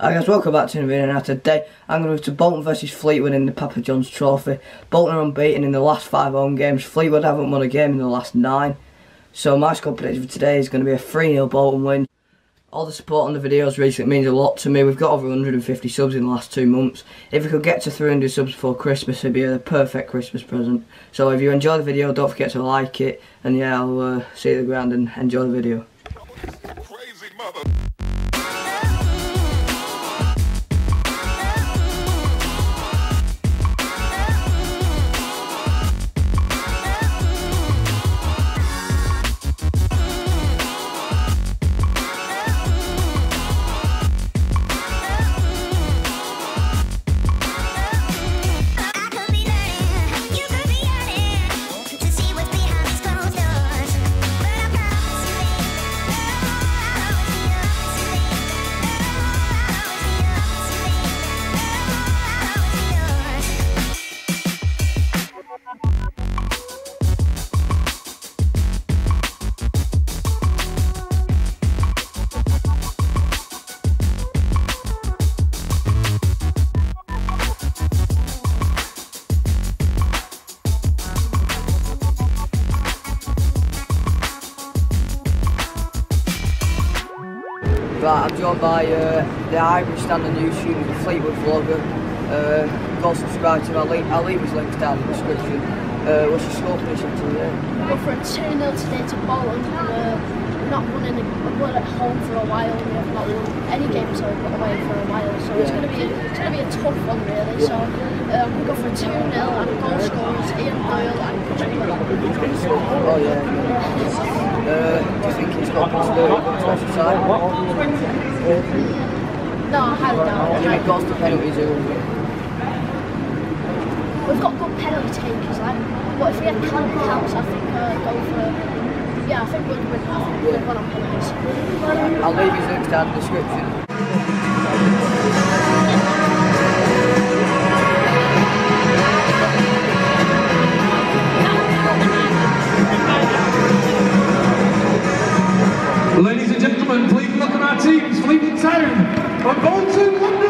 Hi guys, welcome back to the video. Now today I'm going to go to Bolton versus Fleetwood in the Papa John's Trophy. Bolton are unbeaten in the last five home games. Fleetwood haven't won a game in the last nine. So my score prediction for today is going to be a 3-0 Bolton win. All the support on the videos recently means a lot to me. We've got over 150 subs in the last two months. If we could get to 300 subs before Christmas, it'd be a perfect Christmas present. So if you enjoy the video, don't forget to like it. And yeah, I'll uh, see you at the ground and enjoy the video. By uh, the Highbury stand on YouTube, the Fleetwood vlogger. Uh, go subscribe to him, I'll leave, I'll leave his links down in the description. Uh, what's your score prediction today? Go for a 2 0 today to Bolton. Not won any, won at home for a while. We have not won any games so we've got away for a while. So yeah. it's going to be a, it's going to be a tough one really. So um, we go for 2 0 and goal scorers Ian Doyle and Jimmy Oh yeah. Uh, do you think he's got a possibility of going to side? No, I highly doubt it. Do you think goals to penalties are We've got good penalty takers, like, but if we had Callum Camps, I think uh, go for, yeah, I think we'd win, I think we'd win on penalties. I'll leave his links down in the description. Ladies and gentlemen, please welcome our teams, Fleetwood Town and Bolton Wanderers!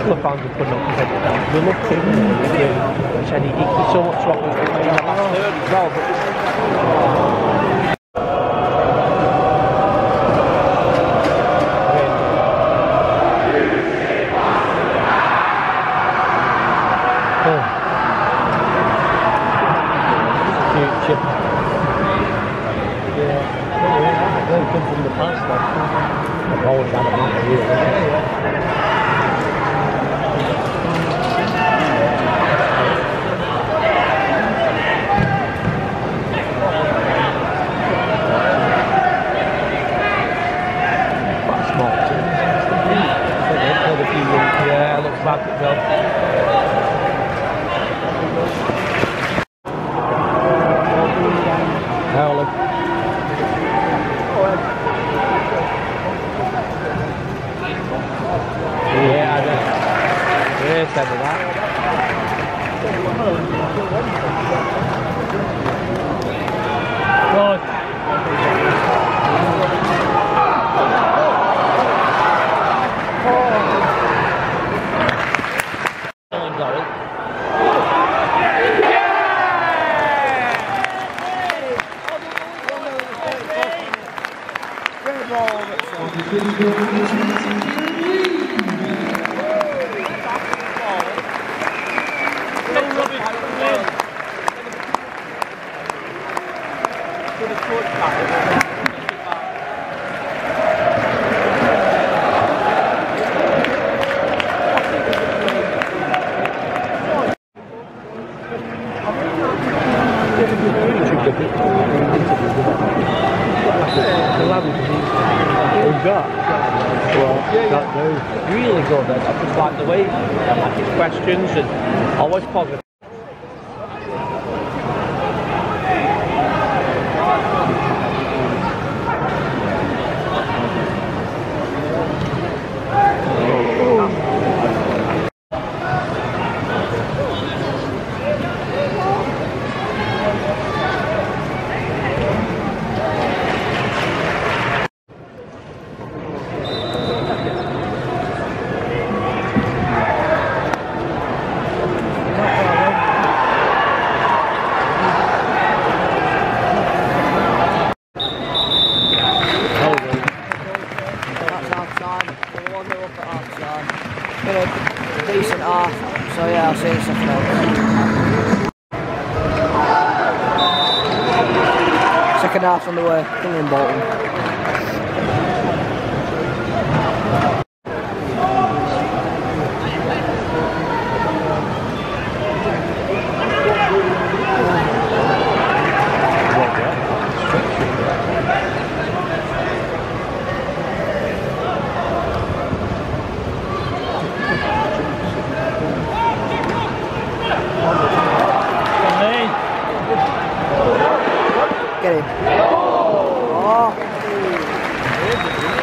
couple of fans were up and said, we said he, so much the last third as well. But. Yeah, well, he comes from the past. Like, I've always had a here. back Howley. Yeah, I know. Yeah, said really good. I just like the way I ask questions and always positive. Half on the way, England Bolton. Get him.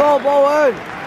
Oh. Go, Bowen!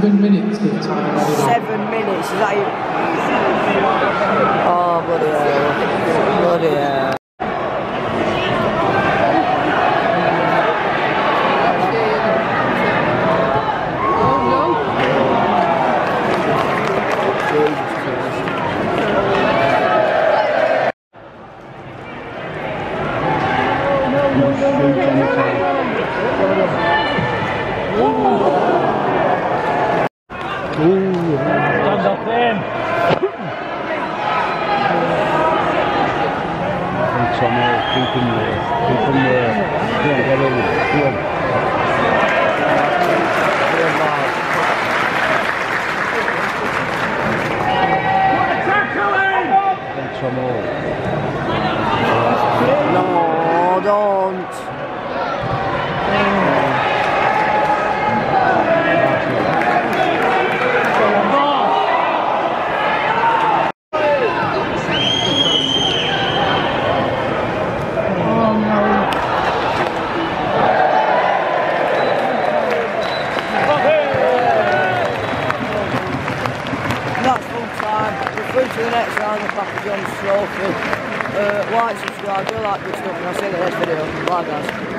Seven minutes. Seven minutes, is that you? Oh, bloody hell. Bloody hell. Jesus Christ. Stand up then. somewhere, keep him there, keep him there. Go on, get over it, go on. Get some more. No, don't. That's full time. We're through to the next round of John's Uh, like, subscribe, do like good stuff, and I'll see you in the next video. Bye guys.